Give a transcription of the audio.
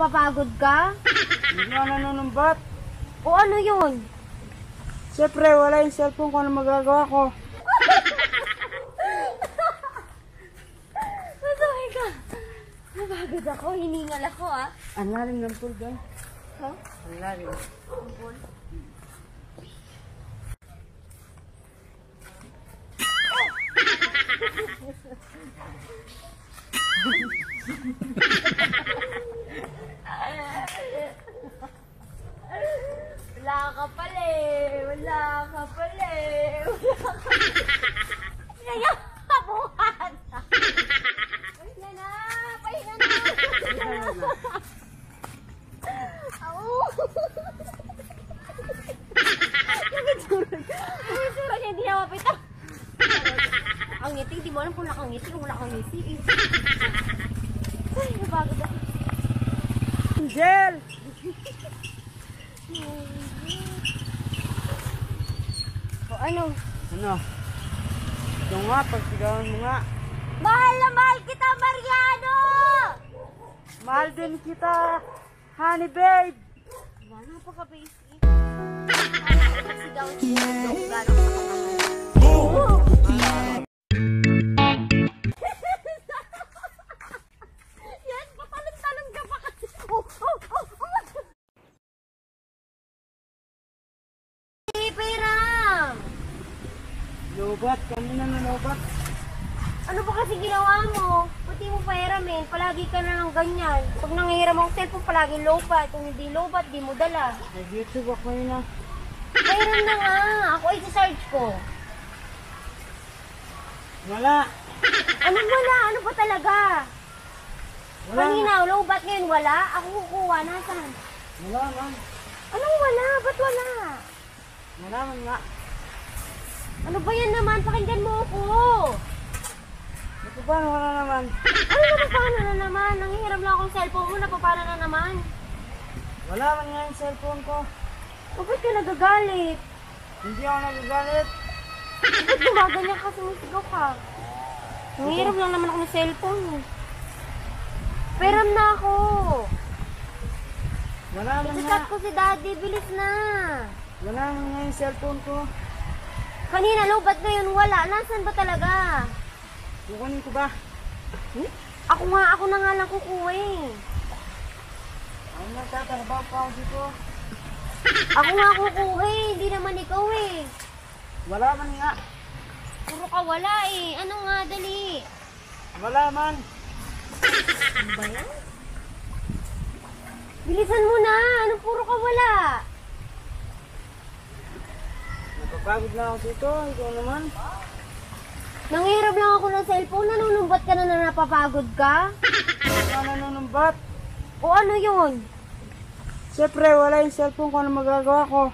napapagod ka? Hindi na nanunumbat. O ano yun? Siyempre, wala yung cellphone ko ano magagawa ko. Masakay ka. Napagod ako, hiningal ako ah. Ang lalim ng pool doon. Ha? Ang lalim. Wala ka pala eh. Wala ka pala eh. Ka Kaya kabuhat. Pahinga na. Pahinga na. Au. Yung itsura niya. Hindi mapita. Ang ngiti, di mo alam kung kung wala kang ngiti. Ay, nabago ako. Angel! O ano? Ano? Ito nga, pagsigawan mo nga. Mahal na mahal kita, Mariano! Mahal din kita, honey babe! Diba, napaka-basic. Sigaw siya ng gano'n Lobat, kami na nalobat. Ano ba kasi ginawa mo? Pati mo pairamin, palagi ka na ng ganyan. Pag nangihiram ang cellphone, palagi lobat. Kung hindi lobat, di mo dala. Nag-YouTube ako yun ah. Pairam na nga. Ako ay search ko. Wala. Anong wala? Ano ba talaga? Wala. Kanina, lobat ngayon wala? Ako kukuha. Nasaan? Wala man. Anong wala? Ba't wala? Wala nga. Ano ba yan naman? Pakinggan mo ako. Ito ba, wala naman. Ano na paano na naman? Nangihiram lang akong cellphone mo. Napapano na naman? Wala man nga yung cellphone ko. O ba't ka nagagalit? Hindi ako nagagalit. Ba't gumaganyan ka? Sumisigaw ka? Nangihiram lang naman ako ng cellphone. Peram na ako. Wala man nga. Isasak ko si daddy. Bilis na. Wala man nga yung cellphone ko. Kanina lobat ngayon wala. Nasaan ba talaga? Kukunin ko ba? Ako nga, ako na nga lang kukuha eh. Ako nagtatrabaho pa ako dito. Ako nga kukuha eh. Hindi naman ikaw eh. Wala man nga. Puro ka wala eh. Ano nga, dali. Wala man. Ano ba yan? Bilisan mo na. Ano puro ka wala? Napapagod na ako dito. Ikaw naman. Nanghirap lang ako ng cellphone. Nanunumbat ka na na napapagod ka? Ka nanunumbat. O ano yun? Siyempre, wala yung cellphone ko ano magagawa ko.